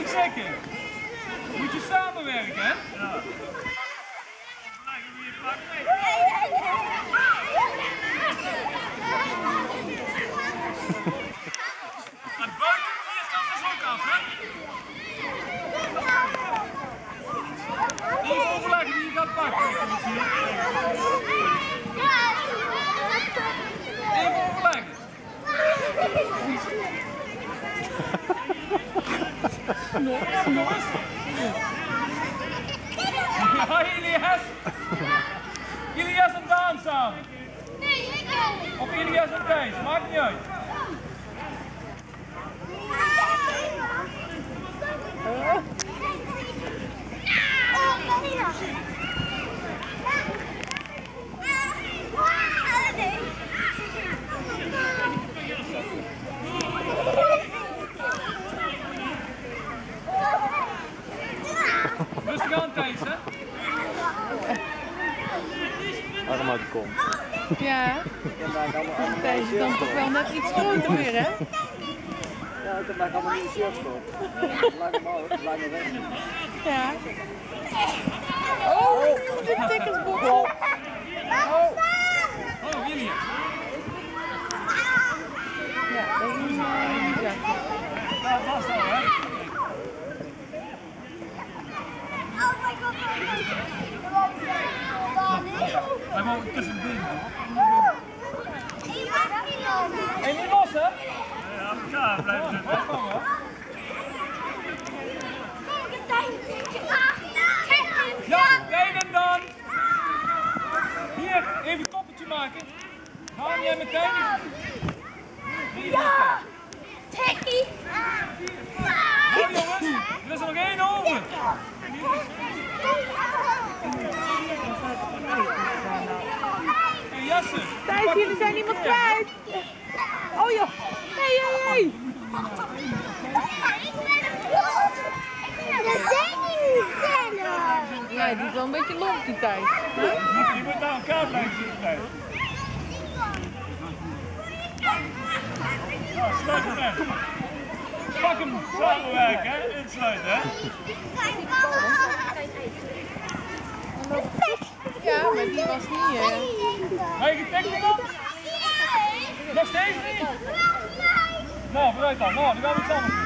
ik zeggen. Moet je samenwerken, hè? En buiten de vierkant is ook af, hè? Even overleggen wie je gaat pakken. Even overleggen. Jongens, jongens. Ja, Ilias. Ilias en Daan samen. Of Ilias en Thijs, maakt niet uit. Aan, Thijs, hè? Arm uit de kont. Ja. Deze is dan toch wel net iets groter weer, hè? Ja, ik heb daar allemaal nieuwe shirts voor. Maar, laat me weg. Ja. Oh, de tikkersboek. Oh, Ilias. Ja, dat is een uh, ja. Ja, vast al, hè? Benen. En niet los, hè? Ja, elkaar blijven zitten. Ja, kijk en dan. Hier, even een koppeltje maken. Ga jij meteen. Ja! Nou jongens, er is er nog één over. Thijs, jullie zijn iemand kwijt. Oh joh. Hé, hé, hé. Ja, die is wel een beetje lomp, die. Huh? Je moet naar elkaar blijven zitten. blijven. Ja, sluit hem in. Pak hem, samenwerken, hè? Insluiten, hè? Ja, maar die was niet... eh, Heb je getackt dan? Nog steeds niet? Nou, vooruit dan. Nou, dan gaan we samen